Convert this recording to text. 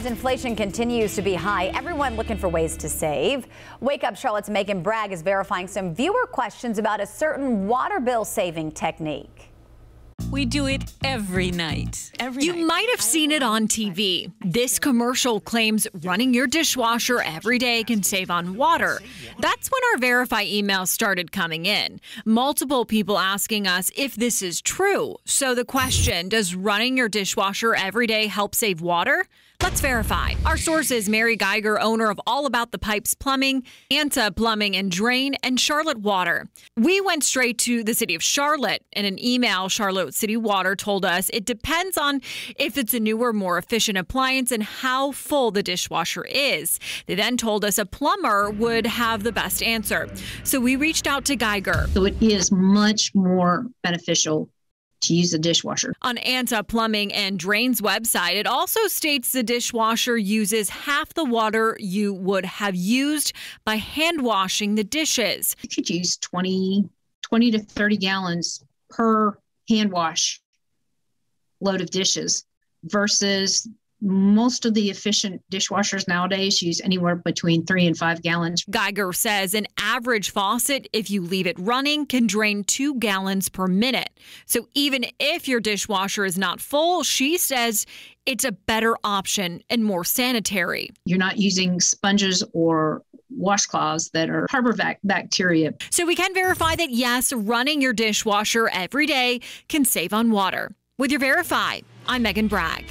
As inflation continues to be high, everyone looking for ways to save. Wake Up Charlotte's Megan Bragg is verifying some viewer questions about a certain water bill saving technique. We do it every night. Every you night. might have seen it on TV. This commercial claims running your dishwasher every day can save on water. That's when our Verify emails started coming in. Multiple people asking us if this is true. So the question Does running your dishwasher every day help save water? Let's verify. Our source is Mary Geiger, owner of All About the Pipes Plumbing, Anta Plumbing and Drain, and Charlotte Water. We went straight to the city of Charlotte. In an email, Charlotte City Water told us it depends on if it's a newer, more efficient appliance and how full the dishwasher is. They then told us a plumber would have the best answer. So we reached out to Geiger. So it is much more beneficial to use the dishwasher. On Anta Plumbing and Drains website, it also states the dishwasher uses half the water you would have used by hand washing the dishes. You could use 20, 20 to 30 gallons per hand wash load of dishes versus most of the efficient dishwashers nowadays use anywhere between three and five gallons. Geiger says an average faucet, if you leave it running, can drain two gallons per minute. So even if your dishwasher is not full, she says it's a better option and more sanitary. You're not using sponges or washcloths that are harbor bacteria. So we can verify that yes, running your dishwasher every day can save on water. With your Verify, I'm Megan Bragg.